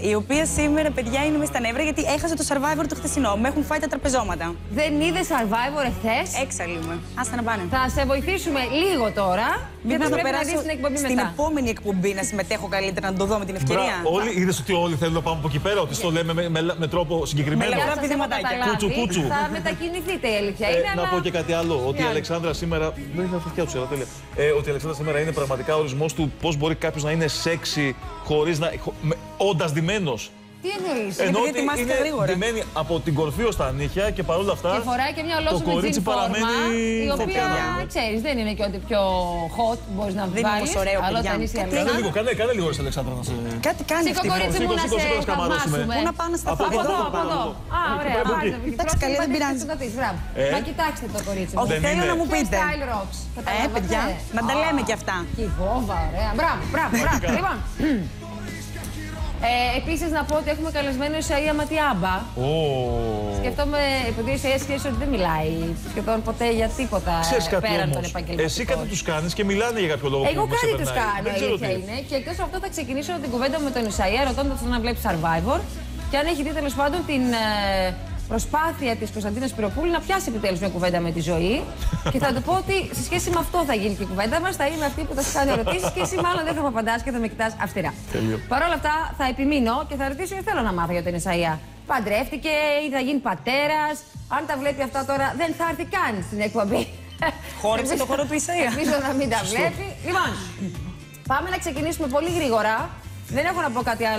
Η οποία σήμερα, παιδιά, είναι μες στα νεύρα γιατί έχασε το survivor το χθεσινό. Με έχουν φάει τα τραπεζώματα. Δεν είδες survivor εχθές; Έξαλλη είμαι. Άστα να πάνε. Θα σε βοηθήσουμε λίγο τώρα και Μήπως θα να πρέπει να περάσω δεις την εκπομπή στην μετά. επόμενη εκπομπή να συμμετέχω καλύτερα, να το δω με την ευκαιρία. Μπρα, όλοι, είδες ότι όλοι θέλουν να πάμε από εκεί πέρα, ότι στο λέμε με, με, με τρόπο συγκεκριμένο. Με Για λεπτά σας έχω πηδηματάκια. καταλάβει, Κούτσου, κούτσου. Θα μετακινηθείτε η αλήθεια Ε, είναι. να αλλά- πω και κάτι άλλο. Ότι η άλλο; Αλεξάνδρα σήμερα. Δεν είναι αυτιά τους, αλλά τέλεια. Ε, ότι η Αλεξάνδρα σήμερα είναι πραγματικά ορισμός του πώς μπορεί κάποιος να είναι σεξy χωρίς να. όντας ντυμένο. Τι εννοείς. Ενώ ότι ετοιμάστηκα είναι γρήγορα. ντυμένη από την κορφή ως τα νύχια και παρόλα αυτά. Και φοράει και μια το ολόσωμη κορίτσι τζιν φόρμα, παραμένει η οποία, φωτιά. ξέρεις, δεν είναι και ό,τι πιο hot που μπορείς να Δεν είναι βάλεις. όμως ωραίο, αλλά παιδιά. όταν είσαι Κάτι Κάνε αλότα. λίγο, κάνε, κάνε λίγο, ρε Αλεξάνδρα να σε. Κάτι κάνει Σήκω αυτή η κορίτσι βρόση. μου να Σήκω, σε σήκω, σήκω, να σκαμαρώσουμε. θαυμάσουμε. Πού να πάω να σταθώ. Από Από εδώ, από εδώ. Α, ωραία. Από εκεί. Βάζε, Εντάξει, καλή, δεν πρόσεχε, πειράζει. θα το δεις, μπράβο. Ε; Μα κοιτάξτε το κορίτσι μου. Όχι, Δεν θέλω είναι. να μου Και πείτε. style rocks; Ε, Καταλάβατε. παιδιά, να τα Α, λέμε κι αυτά. Τι βόμβα, ωραία. Μπράβο, μπράβο, μπράβο. Λοιπόν. Ε, Επίσης να πω ότι έχουμε καλεσμένο Ισαία Ματιάμπα. Ω. Σκεφτόμαι, επειδή η Ισαία σχέση ότι δεν μιλάει σχεδόν ποτέ για τίποτα Ξέρεις ε, κάτι πέραν των όμως, επαγγελματικών. εσύ κάτι τους κάνεις και μιλάνε για κάποιο λόγο Εγώ που σε κάτι τους περνάει. κάνω, Δεν η ξέρω αλήθεια τι. είναι. Και εκτός από αυτό θα ξεκινήσω την κουβέντα μου με τον Ισαία, ρωτώντας τον να βλέπεις Survivor και αν έχει δει τέλος πάντων την ε, προσπάθεια της Κωνσταντίνας Πυροπούλου να πιάσει επιτέλους μια κουβέντα με τη ζωή. και θα του πω ότι σε σχέση με αυτό θα γίνει και η κουβέντα μας. Θα είμαι αυτή που θα σου κάνει ερωτήσεις και εσύ μάλλον δεν θα με απαντάς και θα με κοιτάς αυστηρά. Τέλειο. Παρ' όλα αυτά θα επιμείνω και θα ρωτήσω και θέλω να μάθω για τον Ισαία. Παντρεύτηκε ή θα γίνει πατέρας; Αν τα βλέπει αυτά τώρα δεν θα έρθει καν στην εκπομπή. Χόρεψε το χώρο του Ισαία. Ελπίζω να μην τα βλέπει. Λοιπόν, πάμε να ξεκινήσουμε πολύ γρήγορα. Δεν έχω να πω κάτι άλλο.